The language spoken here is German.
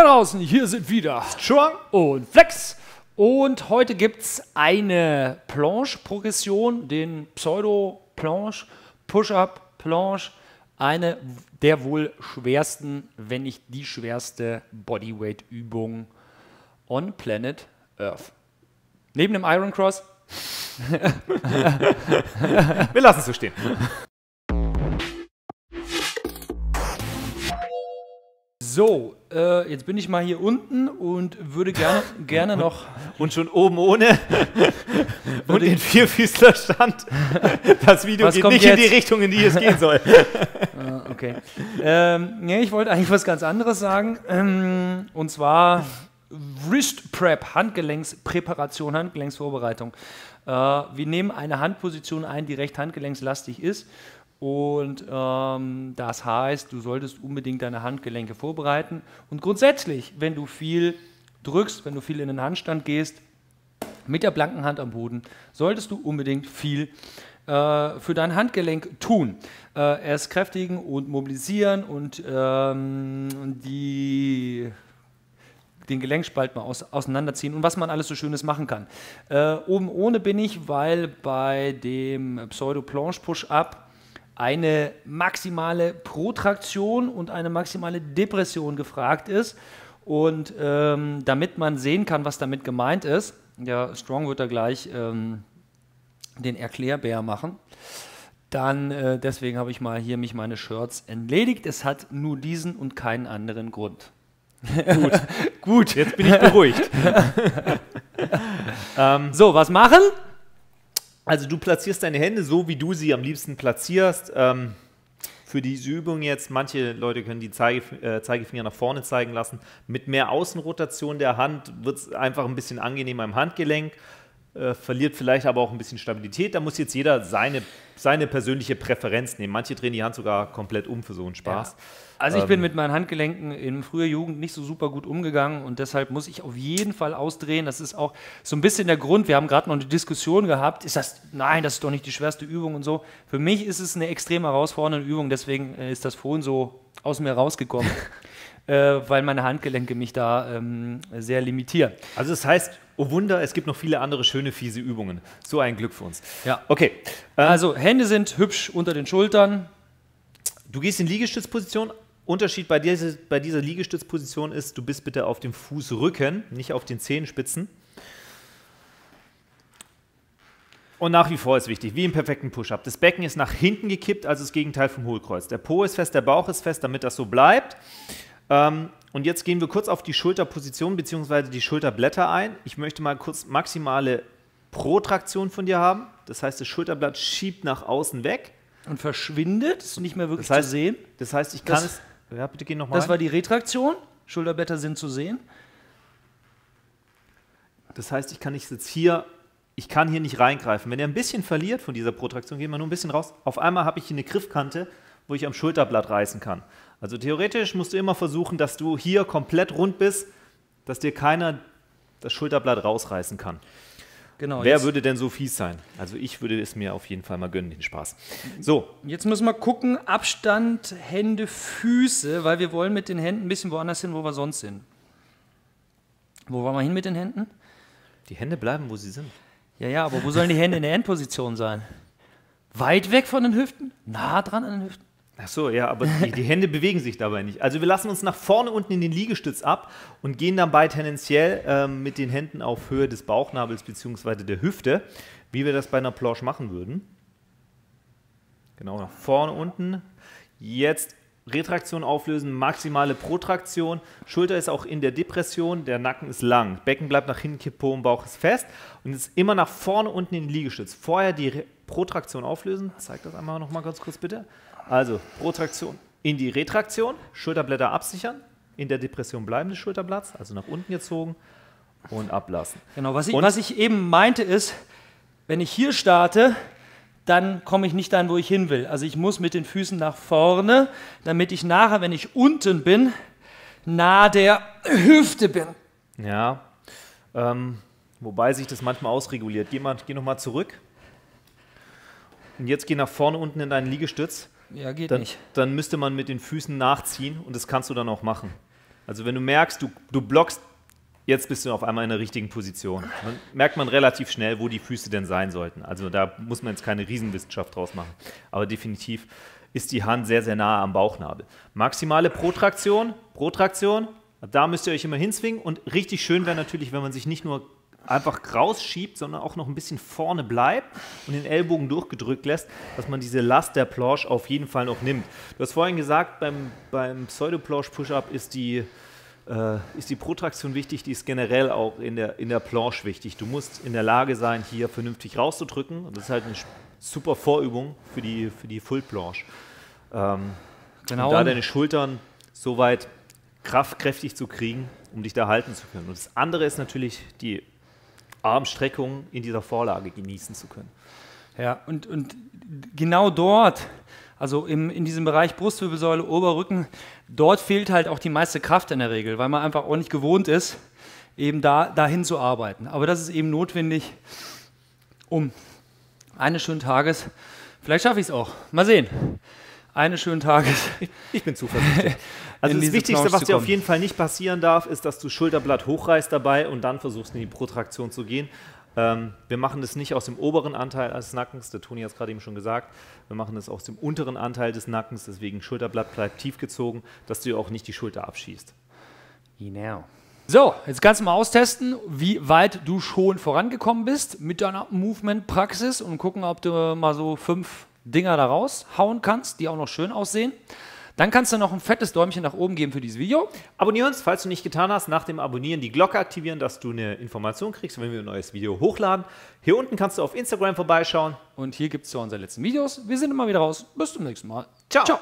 draußen, hier sind wieder Chuang. und Flex. Und heute gibt es eine Planche-Progression, den Pseudo-Planche, Push-Up, Planche. Eine der wohl schwersten, wenn nicht die schwerste Bodyweight-Übung on Planet Earth. Neben dem Iron Cross Wir lassen es so stehen. So, äh, jetzt bin ich mal hier unten und würde gerne, gerne noch. Und schon oben ohne und in Vierfüßlerstand. Das Video Was geht nicht in die jetzt? Richtung, in die es gehen soll. Ah, okay. ähm, nee, ich wollte eigentlich was ganz anderes sagen. Ähm, und zwar Wrist Prep, Handgelenkspräparation, Handgelenksvorbereitung. Äh, wir nehmen eine Handposition ein, die recht handgelenkslastig ist. Und ähm, das heißt, du solltest unbedingt deine Handgelenke vorbereiten. Und grundsätzlich, wenn du viel drückst, wenn du viel in den Handstand gehst, mit der blanken Hand am Boden, solltest du unbedingt viel äh, für dein Handgelenk tun. Äh, es kräftigen und mobilisieren und ähm, die, den Gelenkspalt mal aus, auseinanderziehen und was man alles so Schönes machen kann. Äh, oben ohne bin ich, weil bei dem Pseudo-Planche-Push-Up eine maximale Protraktion und eine maximale Depression gefragt ist. Und ähm, damit man sehen kann, was damit gemeint ist, der Strong wird da gleich ähm, den Erklärbär machen. Dann, äh, deswegen habe ich mal hier mich meine Shirts entledigt. Es hat nur diesen und keinen anderen Grund. Gut. Gut, jetzt bin ich beruhigt. ähm, So, was machen? Also du platzierst deine Hände so, wie du sie am liebsten platzierst. Ähm, für diese Übung jetzt, manche Leute können die Zeigef äh, Zeigefinger nach vorne zeigen lassen. Mit mehr Außenrotation der Hand wird es einfach ein bisschen angenehmer im Handgelenk. Äh, verliert vielleicht aber auch ein bisschen Stabilität. Da muss jetzt jeder seine, seine persönliche Präferenz nehmen. Manche drehen die Hand sogar komplett um für so einen Spaß. Also ich Ähm. bin mit meinen Handgelenken in früher Jugend nicht so super gut umgegangen und deshalb muss ich auf jeden Fall ausdrehen. Das ist auch so ein bisschen der Grund. Wir haben gerade noch eine Diskussion gehabt. Ist das, nein, das ist doch nicht die schwerste Übung und so. Für mich ist es eine extrem herausfordernde Übung, deswegen äh, ist das vorhin so aus mir rausgekommen, äh, weil meine Handgelenke mich da ähm, sehr limitieren. Also das heißt, oh Wunder, es gibt noch viele andere schöne, fiese Übungen. So ein Glück für uns. Ja. Okay, äh, Also Hände sind hübsch unter den Schultern. du gehst in Liegestützposition. Unterschied bei, diese, bei dieser Liegestützposition ist, du bist bitte auf dem Fußrücken, nicht auf den Zehenspitzen. Und nach wie vor ist wichtig, wie im perfekten Push-Up. Das Becken ist nach hinten gekippt, also das Gegenteil vom Hohlkreuz. Der Po ist fest, der Bauch ist fest, damit das so bleibt. Ähm, und jetzt gehen wir kurz auf die Schulterposition bzw. die Schulterblätter ein. Ich möchte mal kurz maximale Protraktion von dir haben. Das heißt, das Schulterblatt schiebt nach außen weg. Und verschwindet, ist nicht mehr wirklich Das heißt, zu sehen. Das heißt, ich kann Das- es. Ja, bitte geh nochmal. Das war die Retraktion. Schulterblätter sind zu sehen. Das heißt, ich kann nicht jetzt hier, ich kann hier nicht reingreifen. Wenn er ein bisschen verliert von dieser Protraktion, gehen wir nur ein bisschen raus. Auf einmal habe ich hier eine Griffkante, wo ich am Schulterblatt reißen kann. Also theoretisch musst du immer versuchen, dass du hier komplett rund bist, dass dir keiner das Schulterblatt rausreißen kann. Genau. Wer würde denn so fies sein? Also ich würde es mir auf jeden Fall mal gönnen, den Spaß. So, jetzt müssen wir gucken, Abstand, Hände, Füße, weil wir wollen mit den Händen ein bisschen woanders hin, wo wir sonst sind. Wo wollen wir hin mit den Händen? die Hände bleiben, wo sie sind. Ja, ja, aber wo sollen die Hände in der Endposition sein? Weit weg von den Hüften? Nah dran an den Hüften? Ach so, ja, aber die, die Hände bewegen sich dabei nicht. Also wir lassen uns nach vorne unten in den Liegestütz ab und gehen dabei tendenziell ähm, mit den Händen auf Höhe des Bauchnabels bzw. der Hüfte, wie wir das bei einer Planche machen würden. Genau, nach vorne unten. Jetzt Retraktion auflösen, maximale Protraktion. Schulter ist auch in der Depression, der Nacken ist lang. Becken bleibt nach hinten, Kipppo und Bauch ist fest. Und jetzt immer nach vorne unten in den Liegestütz. Vorher die Re Protraktion auflösen. Zeig das einmal noch mal ganz kurz bitte. Also Protraktion in die Retraktion, Schulterblätter absichern, in der Depression bleiben des Schulterblatts, also nach unten gezogen und ablassen. Genau, was ich, Und- was ich eben meinte ist, wenn ich hier starte, dann komme ich nicht dahin, wo ich hin will. Also ich muss mit den Füßen nach vorne, damit ich nachher, wenn ich unten bin, nah der Hüfte bin. Ja, ähm, wobei sich das manchmal ausreguliert. Geh, mal, geh nochmal zurück. Und jetzt geh nach vorne unten in deinen Liegestütz. Ja, geht Dann, nicht. dann müsste man mit den Füßen nachziehen und das kannst du dann auch machen. Also wenn du merkst, du, du blockst, jetzt bist du auf einmal in der richtigen Position. Dann merkt man relativ schnell, wo die Füße denn sein sollten. Also da muss man jetzt keine Riesenwissenschaft draus machen. Aber definitiv ist die Hand sehr, sehr nahe am Bauchnabel. Maximale Protraktion, Protraktion, da müsst ihr euch immer hinzwingen. Und richtig schön wäre natürlich, wenn man sich nicht nur einfach rausschiebt, sondern auch noch ein bisschen vorne bleibt und den Ellbogen durchgedrückt lässt, dass man diese Last der Planche auf jeden Fall noch nimmt. Du hast vorhin gesagt, beim, beim Pseudo-Planche-Push-Up ist die, äh, ist die Protraktion wichtig, die ist generell auch in der, in der Planche wichtig. Du musst in der Lage sein, hier vernünftig rauszudrücken. Und das ist halt eine super Vorübung für die, für die Full-Planche. Ähm, genau. da deine Schultern so weit kraftkräftig zu kriegen, um dich da halten zu können. Und das andere ist natürlich die Armstreckung in dieser Vorlage genießen zu können. Ja, und, und genau dort, also im, in diesem Bereich Brustwirbelsäule, Oberrücken, dort fehlt halt auch die meiste Kraft in der Regel, weil man einfach auch nicht gewohnt ist, eben da dahin zu arbeiten. Aber das ist eben notwendig, um eines schönen Tages, vielleicht schaffe ich es auch, mal sehen, eines schönen Tages. Ich bin zuversichtlich. Also das Wichtigste, was dir auf jeden Fall nicht passieren darf, ist, dass du Schulterblatt hochreißt dabei und dann versuchst, in die Protraktion zu gehen. Ähm, wir machen das nicht aus dem oberen Anteil des Nackens, der Toni hat es gerade eben schon gesagt. Wir machen das aus dem unteren Anteil des Nackens, deswegen Schulterblatt bleibt tief gezogen, dass du auch nicht die Schulter abschießt. Genau. So, jetzt kannst du mal austesten, wie weit du schon vorangekommen bist mit deiner Movement-Praxis und gucken, ob du mal so fünf Dinger da raushauen kannst, die auch noch schön aussehen. Dann kannst du noch ein fettes Däumchen nach oben geben für dieses Video. Abonnieren uns, falls du nicht getan hast, nach dem Abonnieren die Glocke aktivieren, dass du eine Information kriegst, wenn wir ein neues Video hochladen. Hier unten kannst du auf Instagram vorbeischauen. Und hier gibt es ja unsere letzten Videos. Wir sind immer wieder raus. Bis zum nächsten Mal. Ciao. Ciao.